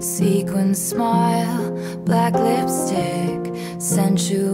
Sequin smile, black lipstick, sensual